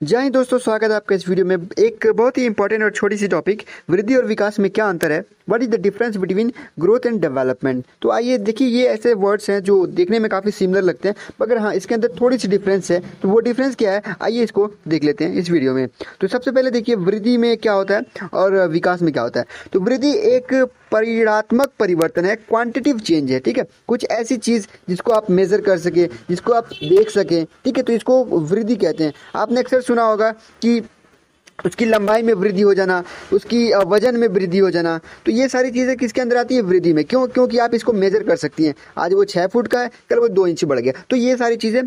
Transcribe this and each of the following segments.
जय हिंद दोस्तों, स्वागत है आपका इस वीडियो में। एक बहुत ही इंपॉर्टेंट और छोटी सी टॉपिक वृद्धि और विकास में क्या अंतर है? What is the difference between growth and development तो आइए, देखिए, ये ऐसे वर्ड्स हैं जो देखने में काफ़ी सिमिलर लगते हैं, मगर हाँ इसके अंदर थोड़ी सी डिफरेंस है। तो वो डिफरेंस क्या है? आइए इसको देख लेते हैं इस वीडियो में। तो सबसे पहले देखिए, वृद्धि में क्या होता है और विकास में क्या होता है। तो वृद्धि एक परिणात्मक परिवर्तन है क्वांटिटिव चेंज है, ठीक है? कुछ ऐसी चीज़ जिसको आप मेज़र कर सके, जिसको आप देख सकें, ठीक है? तो इसको वृद्धि कहते हैं। आपने अक्सर सुना होगा कि उसकी लंबाई में वृद्धि हो जाना, उसकी वज़न में वृद्धि हो जाना तो ये सारी चीज़ें किसके अंदर आती है? वृद्धि में। क्यों, क्योंकि आप इसको मेजर कर सकती हैं। आज वो छः फुट का है, कल वो दो इंच बढ़ गया। तो ये सारी चीज़ें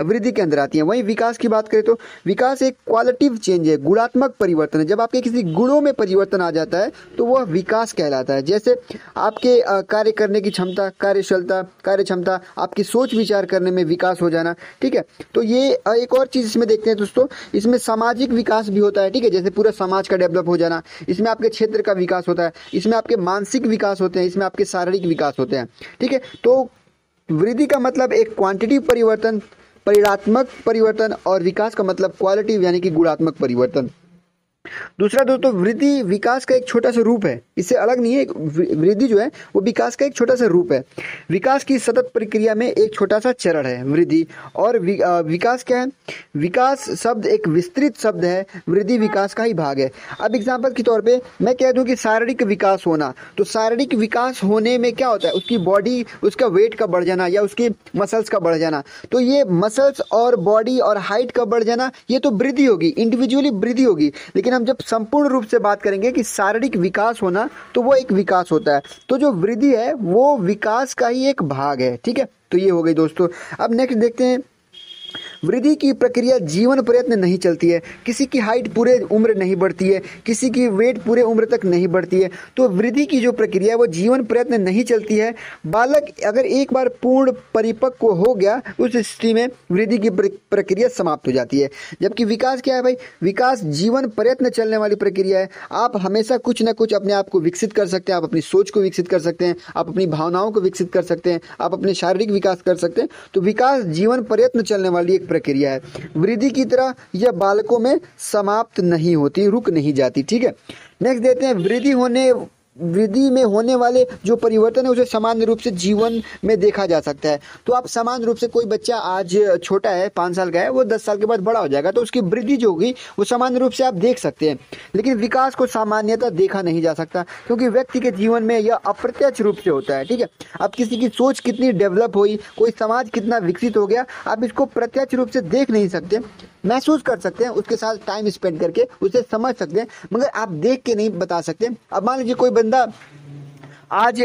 वृद्धि के अंदर आती हैं। वहीं विकास की बात करें तो विकास एक क्वालिटिव चेंज है, गुणात्मक परिवर्तन है। जब आपके किसी गुणों में परिवर्तन आ जाता है तो वह विकास कहलाता है। जैसे आपके कार्य करने की क्षमता, कार्यशलता कार्य क्षमता आपकी सोच विचार करने में विकास हो जाना, ठीक है? तो ये एक और चीज़ इसमें देखते हैं दोस्तों। इसमें सामाजिक विकास भी होता है ठीक है, जैसे पूरा समाज का डेवलप हो जाना, इसमें आपके क्षेत्र का विकास होता है, इसमें आपके मानसिक विकास होते हैं, इसमें आपके शारीरिक विकास होते हैं, ठीक है? तो वृद्धि का मतलब एक क्वांटिटी परिवर्तन, परिणात्मक परिवर्तन और विकास का मतलब क्वालिटी यानी कि गुणात्मक परिवर्तन। दूसरा दोस्तों वृद्धि विकास का एक छोटा सा रूप है। इससे अलग नहीं है वृद्धि जो है, वो विकास का एक छोटा सा रूप है। विकास की सतत प्रक्रिया में एक छोटा सा चरण है, वृद्धि। और विकास क्या है? विकास शब्द एक विस्तृत शब्द है, वृद्धि विकास का ही भाग है। अब एग्ज़ाम्पल के तौर पर मैं कह दूँ कि शारीरिक विकास होना तो शारीरिक विकास होने में क्या होता है? उसकी बॉडी उसका वेट का बढ़ जाना या उसकी मसल्स का बढ़ जाना। तो ये मसल्स और बॉडी और हाइट का बढ़ जाना, ये तो वृद्धि होगी इंडिविजुअली वृद्धि होगी। लेकिन हम जब संपूर्ण रूप से बात करेंगे कि शारीरिक विकास होना तो वो एक विकास होता है। तो जो वृद्धि है, वो विकास का ही एक भाग है, ठीक है? तो ये हो गई दोस्तों। अब नेक्स्ट देखते हैं वृद्धि की प्रक्रिया जीवन प्रयत्न नहीं चलती है। किसी की हाइट पूरे उम्र नहीं बढ़ती है, किसी की वेट पूरे उम्र तक नहीं बढ़ती है। तो वृद्धि की जो प्रक्रिया है, वो जीवन प्रयत्न नहीं चलती है। बालक अगर एक बार पूर्ण परिपक्व हो गया, उस स्थिति में वृद्धि की प्रक्रिया समाप्त हो जाती है। जबकि विकास क्या है भाई? विकास जीवन प्रयत्न चलने वाली प्रक्रिया है। आप हमेशा कुछ ना कुछ अपने आप को विकसित कर सकते हैं, आप अपनी सोच को विकसित कर सकते हैं, आप अपनी भावनाओं को विकसित कर सकते हैं, आप अपने शारीरिक विकास कर सकते हैं। तो विकास जीवन प्रयत्न चलने वाली एक प्रक्रिया है। वृद्धि की तरह यह बालकों में समाप्त नहीं होती, रुक नहीं जाती, ठीक है? नेक्स्ट देते हैं, वृद्धि होने वृद्धि में होने वाले जो परिवर्तन है, उसे सामान्य रूप से जीवन में देखा जा सकता है। तो आप सामान्य रूप से कोई बच्चा आज छोटा है, पाँच साल का है, वो दस साल के बाद बड़ा हो जाएगा तो उसकी वृद्धि जो होगी, वो सामान्य रूप से आप देख सकते हैं। लेकिन विकास को सामान्यता देखा नहीं जा सकता, क्योंकि व्यक्ति के जीवन में यह अप्रत्यक्ष रूप से होता है, ठीक है? अब किसी की सोच कितनी डेवलप हुई, कोई समाज कितना विकसित हो गया, आप इसको प्रत्यक्ष रूप से देख नहीं सकते, महसूस कर सकते हैं, उसके साथ टाइम स्पेंड करके, उसे समझ सकते हैं, मगर आप देख के नहीं बता सकते। अब मान लीजिए कोई बंदा आज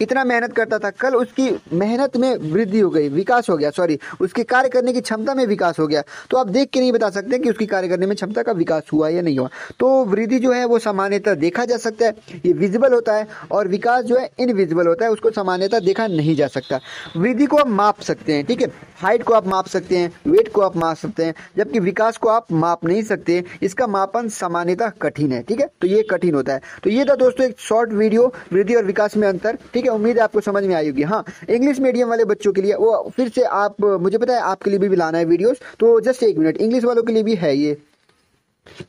इतना मेहनत करता था, कल उसकी मेहनत में वृद्धि हो गई, विकास हो गया सॉरी उसके कार्य करने की क्षमता में विकास हो गया। तो आप देख के नहीं बता सकते कि उसकी कार्य करने में क्षमता का विकास हुआ या नहीं हुआ। तो वृद्धि जो है, वो सामान्यतः देखा जा सकता है, ये विजिबल होता है, और विकास जो है इनविजिबल होता है, उसको सामान्यतः देखा नहीं जा सकता। वृद्धि को आप माप सकते हैं, ठीक है? हाइट को आप माप सकते हैं वेट को आप माप सकते हैं, जबकि विकास को आप माप नहीं सकते, इसका मापन सामान्यतः कठिन है, ठीक है? तो ये कठिन होता है। तो ये था दोस्तों, एक शॉर्ट वीडियो वृद्धि और विकास में अंतर, ठीक है? उम्मीद है आपको समझ में आई होगी। हाँ इंग्लिश मीडियम वाले बच्चों के लिए वो फिर से आप, मुझे पता है आपके लिए भी लाना है वीडियोस तो जस्ट एक मिनट इंग्लिश वालों के लिए भी है ये।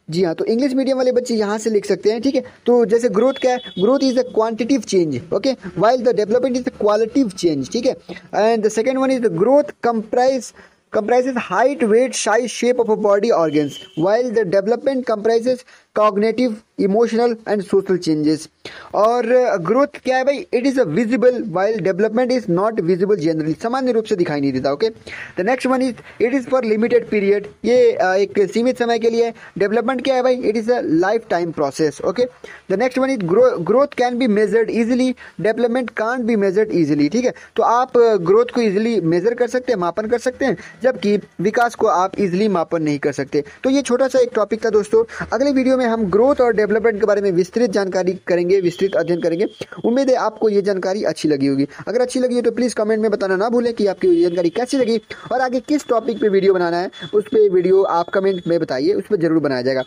जी हाँ तो इंग्लिश मीडियम वाले बच्चे यहाँ से लिख सकते हैं, ठीक है? तो जैसे ग्रोथ क्या है? Growth is a quantitative change okay while the development is a qualitative change ठीक है? And the second one is the growth comprise comprises height, weight, size, shape of a body organs. While the development comprises cognitive emotional and social changes और growth uh, क्या है भाई? It is a visible while development is not visible generally सामान्य रूप से दिखाई नहीं देता okay the next one is it is for limited period ये uh, एक सीमित समय के लिए डेवलपमेंट क्या है भाई? It is a life time process okay the next one is growth can be measured easily development can't be measured easily ठीक है? तो आप ग्रोथ uh, को इजिली मेजर कर सकते हैं मापन कर सकते हैं जबकि विकास को आप इजिली मापन नहीं कर सकते। तो ये छोटा सा एक टॉपिक था दोस्तों। अगले वीडियो में हम ग्रोथ और डेवलपमेंट के बारे में विस्तृत जानकारी करेंगे, विस्तृत अध्ययन करेंगे। उम्मीद है आपको ये जानकारी अच्छी लगी होगी। अगर अच्छी लगी हो तो प्लीज़ कमेंट में बताना ना भूलें कि आपकी जानकारी कैसी लगी और आगे किस टॉपिक पे वीडियो बनाना है, उस पर वीडियो आप कमेंट में बताइए, उस पर ज़रूर बनाया जाएगा।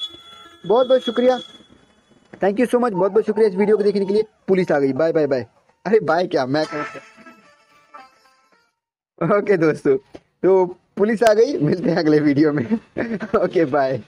बहुत बहुत शुक्रिया। थैंक यू सो मच बहुत बहुत शुक्रिया इस वीडियो को देखने के लिए। पुलिस आ गई। बाय बाय बाय अरे बाय क्या? मैं ओके दोस्तों। तो पुलिस आ गई। मिलते हैं अगले वीडियो में। Okay bye